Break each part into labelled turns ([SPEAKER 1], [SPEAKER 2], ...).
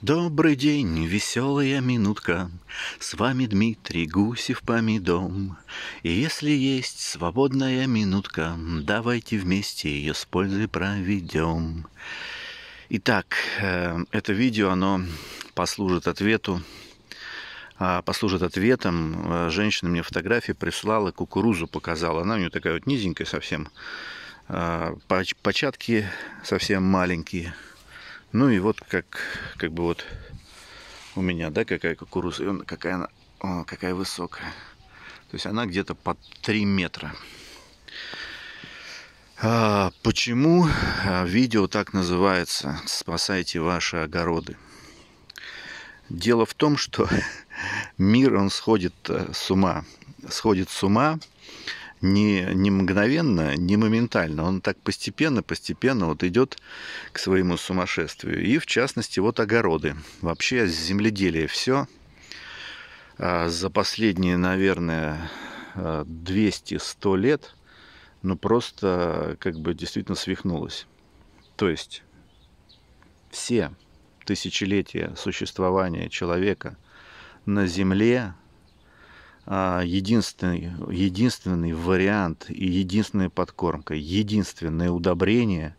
[SPEAKER 1] Добрый день, веселая минутка, С вами Дмитрий Гусев Помидом. И если есть свободная минутка, Давайте вместе ее с пользой проведем. Итак, э, это видео, оно послужит ответу а, послужит ответом. Э, женщина мне фотографии прислала, кукурузу показала. Она у нее такая вот низенькая совсем. А, початки совсем маленькие. Ну и вот как, как бы вот у меня, да, какая кукуруза, и какая она, о, какая высокая. То есть она где-то под 3 метра. А, почему а, видео так называется «Спасайте ваши огороды»? Дело в том, что мир, он сходит э, с ума. Сходит с ума не, не мгновенно, не моментально. Он так постепенно, постепенно вот идет к своему сумасшествию. И в частности, вот огороды. Вообще земледелие все а, за последние, наверное, 200-100 лет, ну просто как бы действительно свихнулось. То есть все тысячелетия существования человека на Земле а, единственный, единственный вариант и единственная подкормка, единственное удобрение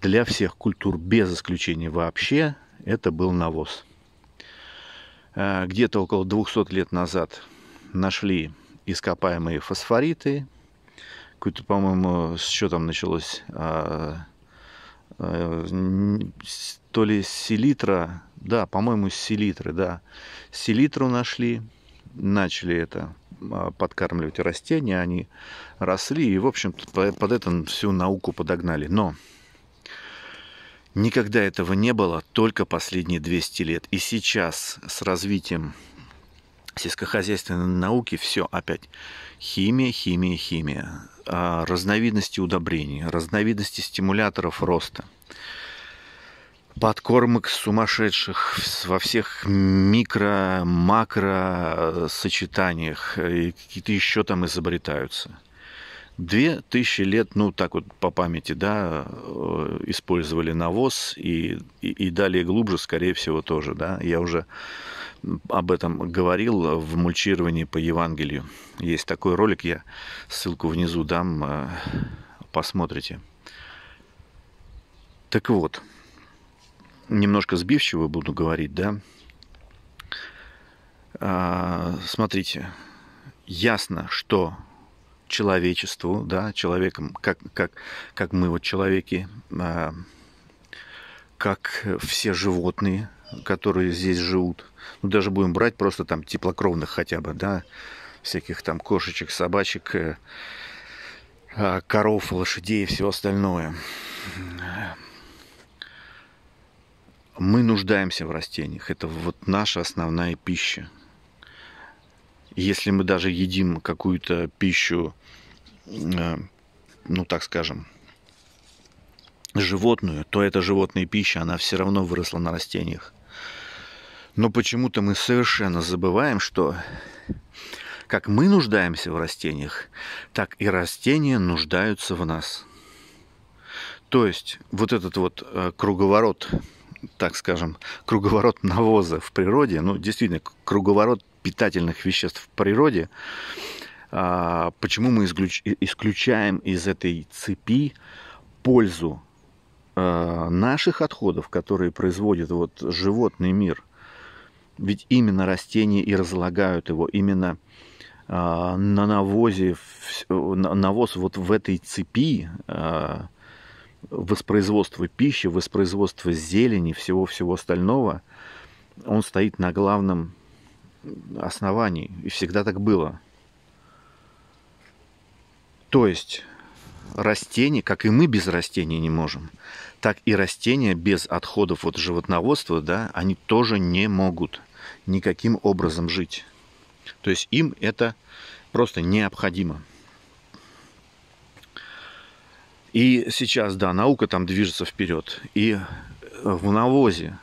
[SPEAKER 1] для всех культур без исключения вообще, это был навоз. А, где-то около 200 лет назад нашли ископаемые фосфориты. Какой-то, по-моему, с что там началось? А, то ли селитра, да, по-моему, селитры, да. Селитру нашли, начали это а, подкармливать растения, они росли и, в общем-то, под это всю науку подогнали. Но никогда этого не было, только последние 200 лет. И сейчас с развитием сельскохозяйственной науки все опять химия, химия, химия, а, разновидности удобрений, разновидности стимуляторов роста – подкормок сумасшедших во всех микро-макро сочетаниях и какие-то еще там изобретаются. Две тысячи лет, ну так вот по памяти, да, э, использовали навоз и, и, и далее глубже, скорее всего, тоже, да. Я уже об этом говорил в мульчировании по Евангелию. Есть такой ролик, я ссылку внизу дам, э, посмотрите. Так вот, немножко сбивчиво буду говорить, да. А, смотрите, ясно, что человечеству, да, человеком, как, как, как мы вот человеки, а, как все животные, которые здесь живут, ну, даже будем брать просто там теплокровных хотя бы, да, всяких там кошечек, собачек, э, а, коров, лошадей и все остальное мы нуждаемся в растениях. Это вот наша основная пища. Если мы даже едим какую-то пищу, э, ну так скажем, животную, то эта животная пища, она все равно выросла на растениях. Но почему-то мы совершенно забываем, что как мы нуждаемся в растениях, так и растения нуждаются в нас. То есть вот этот вот э, круговорот так скажем, круговорот навоза в природе, ну, действительно, круговорот питательных веществ в природе, а, почему мы исключаем из этой цепи пользу а, наших отходов, которые производит вот животный мир. Ведь именно растения и разлагают его, именно а, на навозе, навоз вот в этой цепи воспроизводства пищи, воспроизводства зелени, всего-всего остального, он стоит на главном основании. И всегда так было. То есть растения, как и мы без растений не можем, так и растения без отходов от животноводства, да, они тоже не могут никаким образом жить. То есть им это просто необходимо. И сейчас, да, наука там движется вперед. И э, в навозе,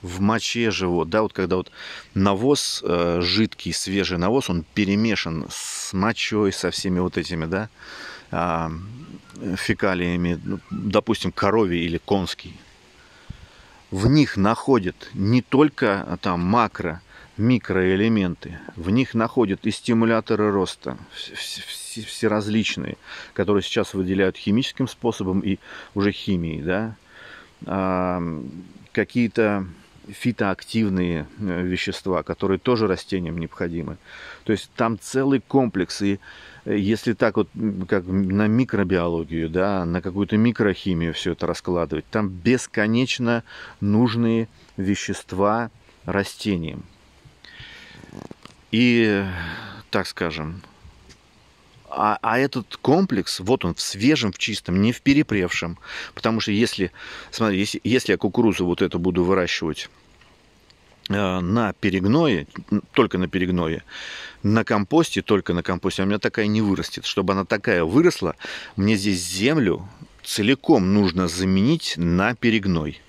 [SPEAKER 1] в моче живот, да, вот когда вот навоз, э, жидкий, свежий навоз, он перемешан с мочой, со всеми вот этими, да, э, фекалиями, ну, допустим, коровий или конский. в них находят не только а, там макро, микроэлементы, в них находят и стимуляторы роста, все которые сейчас выделяют химическим способом и уже химией, да, а, какие-то фитоактивные э, вещества, которые тоже растениям необходимы. То есть там целый комплекс. И э, если так вот, как на микробиологию, да, на какую-то микрохимию все это раскладывать, там бесконечно нужные вещества растениям. И, так скажем, а, а этот комплекс, вот он в свежем, в чистом, не в перепревшем. Потому что если, смотри, если, если я кукурузу вот эту буду выращивать э, на перегное, только на перегное, на компосте, только на компосте, а у меня такая не вырастет. Чтобы она такая выросла, мне здесь землю целиком нужно заменить на перегной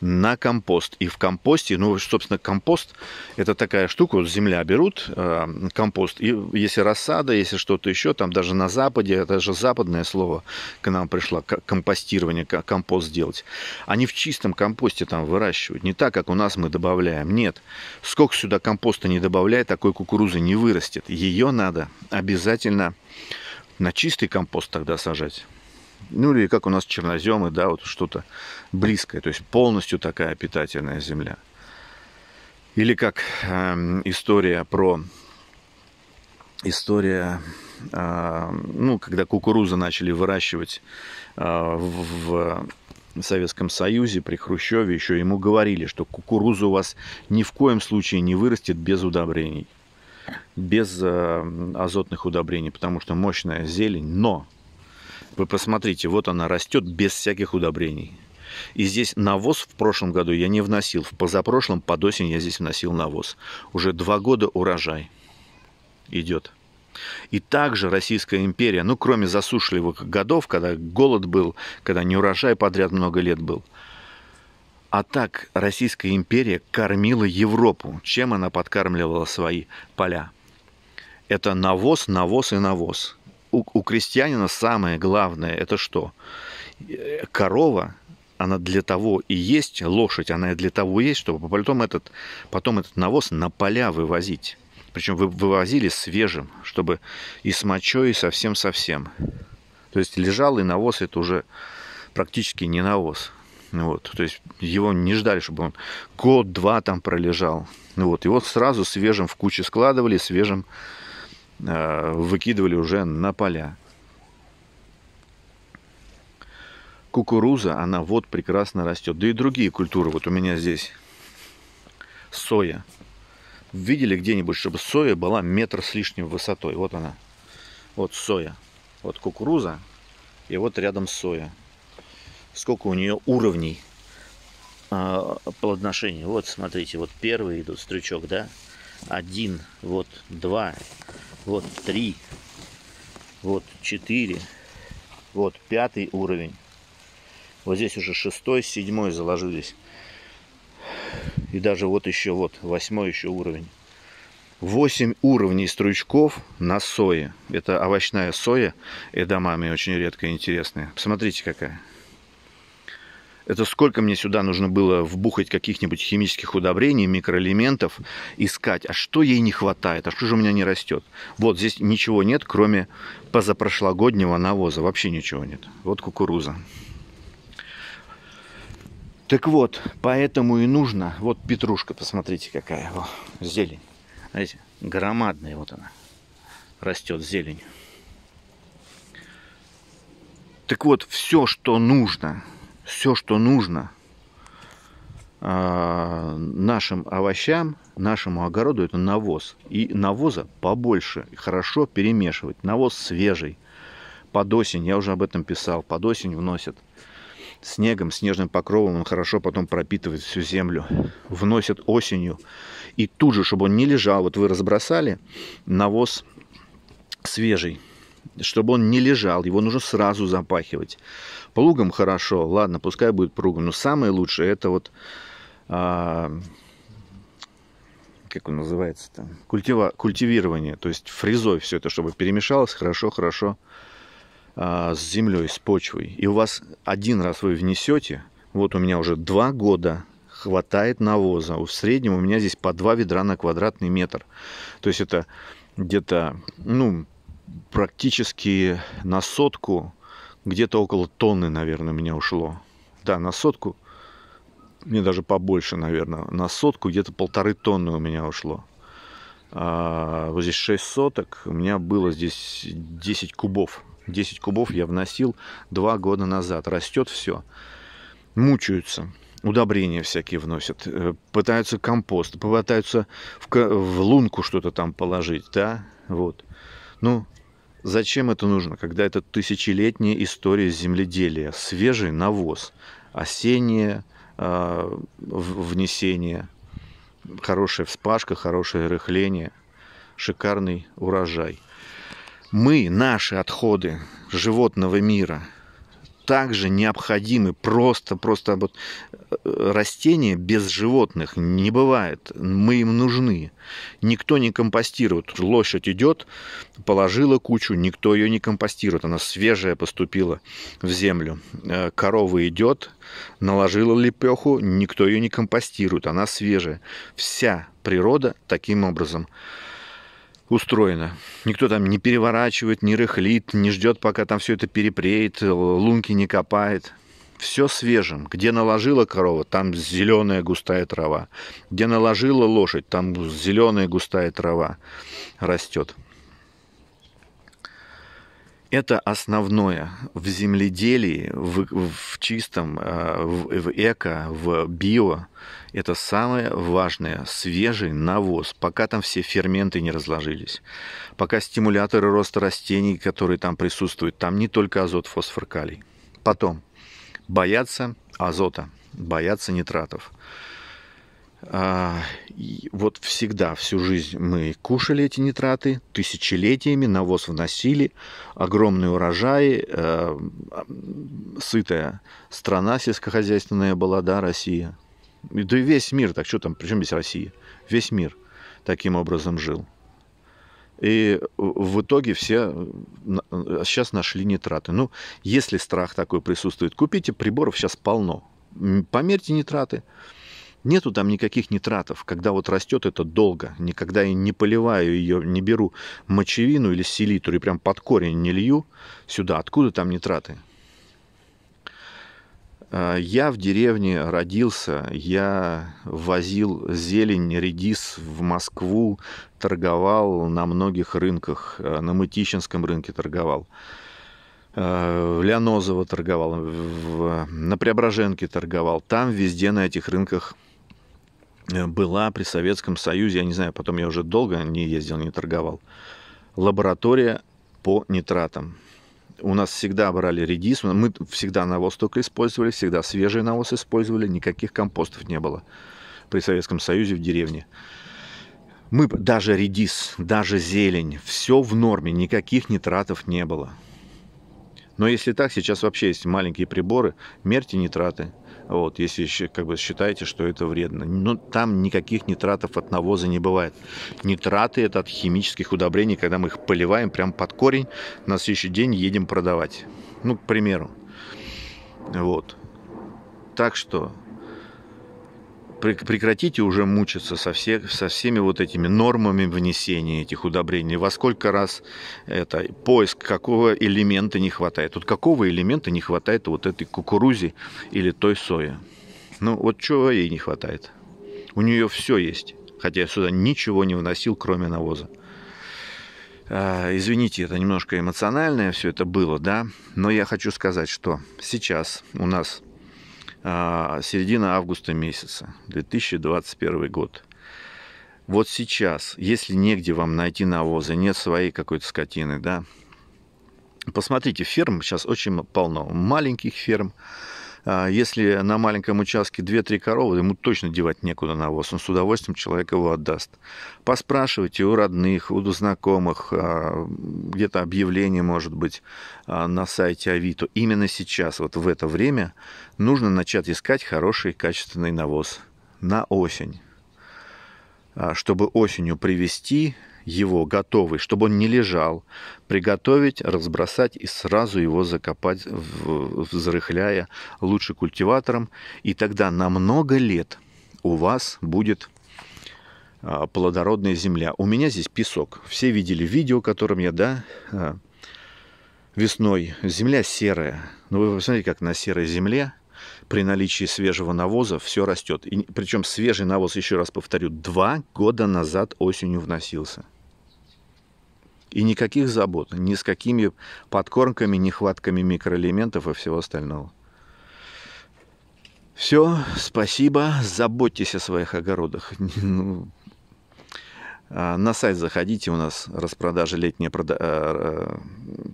[SPEAKER 1] на компост. И в компосте, ну, собственно, компост это такая штука, вот земля берут, э, компост, и если рассада, если что-то еще, там даже на Западе, это же западное слово к нам пришло, компостирование, компост делать. Они в чистом компосте там выращивают, не так, как у нас мы добавляем. Нет, сколько сюда компоста не добавляй, такой кукурузы не вырастет. Ее надо обязательно на чистый компост тогда сажать. Ну или как у нас черноземы, да, вот что-то близкое, то есть полностью такая питательная земля. Или как э, история про история, э, ну, когда кукурузу начали выращивать э, в, в Советском Союзе при Хрущеве, еще ему говорили, что кукуруза у вас ни в коем случае не вырастет без удобрений, без э, азотных удобрений, потому что мощная зелень, но вы посмотрите, вот она растет без всяких удобрений. И здесь навоз в прошлом году я не вносил. В позапрошлом под осень я здесь вносил навоз. Уже два года урожай идет. И также Российская империя, ну кроме засушливых годов, когда голод был, когда не урожай подряд много лет был, а так Российская империя кормила Европу. Чем она подкармливала свои поля? Это навоз, навоз и навоз у, у крестьянина самое главное это что? Корова, она для того и есть, лошадь, она для того и есть, чтобы потом этот, потом этот навоз на поля вывозить. Причем вы вывозили свежим, чтобы и с мочой, и совсем-совсем. То есть лежал и навоз это уже практически не навоз. Вот, то есть его не ждали, чтобы он год-два там пролежал. Вот, его сразу свежим в куче складывали, свежим Э, выкидывали уже на поля. Кукуруза, она вот прекрасно растет. Да и другие культуры. Вот у меня здесь соя. Видели где-нибудь, чтобы соя была метр с лишним высотой? Вот она. Вот соя. Вот кукуруза. И вот рядом соя. Сколько у нее уровней э, плодоношения. Вот, смотрите, вот первый идут стручок, да? Один, вот два, вот три, вот четыре, вот пятый уровень. Вот здесь уже шестой, седьмой заложились. И даже вот еще вот восьмой еще уровень. восемь уровней стручков на сое. Это овощная соя, эдамами очень редко интересная. Посмотрите какая. Это сколько мне сюда нужно было вбухать каких-нибудь химических удобрений, микроэлементов, искать, а что ей не хватает, а что же у меня не растет. Вот здесь ничего нет, кроме позапрошлогоднего навоза, вообще ничего нет. Вот кукуруза. Так вот, поэтому и нужно, вот петрушка, посмотрите какая, о, зелень. Знаете, громадная вот она, растет зелень. Так вот, все, что нужно – все, что нужно а, нашим овощам, нашему огороду, это навоз. И навоза побольше, хорошо перемешивать. Навоз свежий. Под осень, я уже об этом писал, под осень вносят снегом, снежным покровом, он хорошо потом пропитывает всю землю. Вносят осенью. И тут же, чтобы он не лежал, вот вы разбросали навоз свежий, чтобы он не лежал, его нужно сразу запахивать. Плугом хорошо, ладно, пускай будет пругом, но самое лучшее это вот, а, как он называется там, культива, культивирование, то есть фрезой все это, чтобы перемешалось хорошо-хорошо а, с землей, с почвой. И у вас один раз вы внесете, вот у меня уже два года хватает навоза. В среднем у меня здесь по 2 ведра на квадратный метр. То есть это где-то, ну, практически на сотку, где-то около тонны, наверное, у меня ушло. Да, на сотку, мне даже побольше, наверное, на сотку где-то полторы тонны у меня ушло. А, вот здесь 6 соток, у меня было здесь 10 кубов. 10 кубов я вносил 2 года назад. Растет все. Мучаются удобрения всякие вносят, э, пытаются компост, пытаются в, в лунку что-то там положить, да, вот. Ну, зачем это нужно, когда это тысячелетняя история земледелия, свежий навоз, осеннее э, внесение, хорошая вспашка, хорошее рыхление, шикарный урожай. Мы, наши отходы животного мира – также необходимы просто, просто вот э, растения без животных не бывает. Мы им нужны. Никто не компостирует. Лошадь идет, положила кучу, никто ее не компостирует. Она свежая поступила в землю. Э, корова идет, наложила лепеху, никто ее не компостирует. Она свежая. Вся природа таким образом устроено. Никто там не переворачивает, не рыхлит, не ждет, пока там все это перепреет, лунки не копает. Все свежим. Где наложила корова, там зеленая густая трава. Где наложила лошадь, там зеленая густая трава растет. Это основное в земледелии, в, в чистом, э, в, в эко, в био. Это самое важное, свежий навоз, пока там все ферменты не разложились. Пока стимуляторы роста растений, которые там присутствуют, там не только азот, фосфор, калий. Потом, бояться азота, бояться нитратов. А, вот всегда, всю жизнь мы кушали эти нитраты, тысячелетиями навоз вносили, огромные урожаи, э, сытая страна сельскохозяйственная была, да, Россия. Да и весь мир, так что там, причем здесь Россия? Весь мир таким образом жил. И в итоге все сейчас нашли нитраты. Ну, если страх такой присутствует, купите приборов сейчас полно. Померьте нитраты. Нету там никаких нитратов. Когда вот растет это долго, никогда я не поливаю ее, не беру мочевину или селитру и прям под корень не лью сюда. Откуда там нитраты? А, я в деревне родился, я возил зелень, редис в Москву, торговал на многих рынках, а, на Мытищинском рынке торговал, а, в Леонозово торговал, в, на Преображенке торговал. Там везде на этих рынках была при Советском Союзе, я не знаю, потом я уже долго не ездил, не торговал, лаборатория по нитратам. У нас всегда брали редис, мы всегда навоз только использовали, всегда свежий навоз использовали, никаких компостов не было при Советском Союзе в деревне. Мы даже редис, даже зелень, все в норме, никаких нитратов не было. Но если так, сейчас вообще есть маленькие приборы, мерьте нитраты. Вот, если как бы считаете, что это вредно. Но там никаких нитратов от навоза не бывает. Нитраты это от химических удобрений, когда мы их поливаем прямо под корень, на следующий день едем продавать. Ну, к примеру. Вот. Так что прекратите уже мучиться со, всех, со всеми вот этими нормами внесения этих удобрений. Во сколько раз это поиск, какого элемента не хватает. Вот какого элемента не хватает вот этой кукурузе или той сои. Ну, вот чего ей не хватает? У нее все есть. Хотя я сюда ничего не вносил, кроме навоза. А, извините, это немножко эмоциональное все это было, да, но я хочу сказать, что сейчас у нас середина августа месяца, 2021 год. Вот сейчас, если негде вам найти навоза, нет своей какой-то скотины, да, посмотрите, ферм сейчас очень полно, маленьких ферм, а, если на маленьком участке 2-3 коровы, ему точно девать некуда навоз. Он с удовольствием человек его отдаст. Поспрашивайте у родных, у знакомых, а, где-то объявление может быть а, на сайте Авито. Именно сейчас, вот в это время, нужно начать искать хороший качественный навоз на осень чтобы осенью привести его готовый, чтобы он не лежал, приготовить, разбросать и сразу его закопать, взрыхляя лучше культиватором. И тогда на много лет, у вас будет а, плодородная земля. У меня здесь песок. Все видели видео, которым я, да, а, весной. Земля серая. Но вы посмотрите, как на серой земле при наличии свежего навоза все растет. И, причем свежий навоз, еще раз повторю, два года назад осенью вносился. И никаких забот, ни с какими подкормками, нехватками микроэлементов и всего остального. Все, спасибо. Заботьтесь о своих огородах. Ну, а, на сайт заходите, у нас распродажа летняя э, э,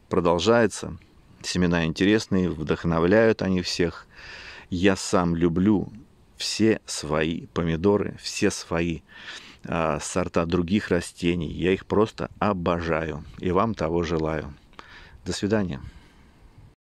[SPEAKER 1] продолжается. Семена интересные, вдохновляют они всех. Я сам люблю все свои помидоры, все свои а, сорта других растений. Я их просто обожаю. И вам того желаю. До свидания.